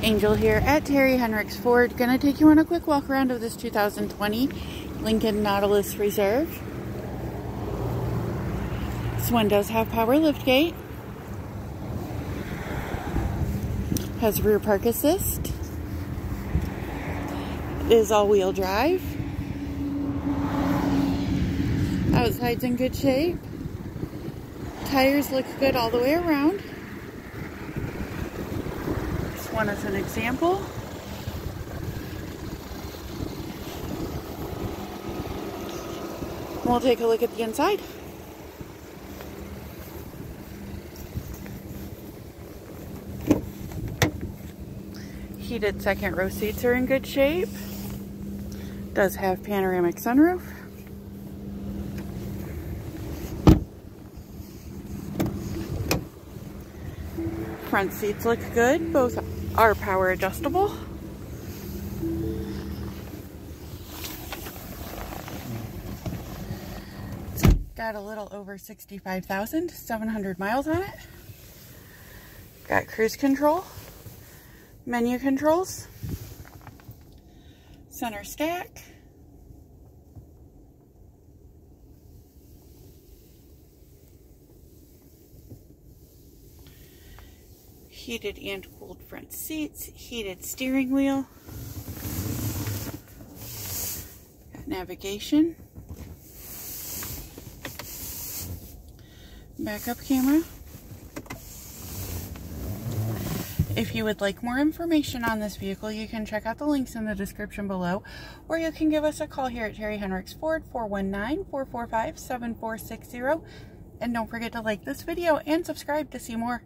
Angel here at Terry Henricks Ford. Gonna take you on a quick walk around of this 2020 Lincoln Nautilus Reserve. This one does have power liftgate. Has rear park assist. Is all-wheel drive. Outside's in good shape. Tires look good all the way around. One is an example. We'll take a look at the inside. Heated second row seats are in good shape. Does have panoramic sunroof. Front seats look good. Both are power adjustable. It's got a little over 65,700 miles on it. Got cruise control, menu controls, center stack, heated and cooled front seats, heated steering wheel, navigation, backup camera. If you would like more information on this vehicle, you can check out the links in the description below, or you can give us a call here at Terry Henricks Ford, 419-445-7460. And don't forget to like this video and subscribe to see more.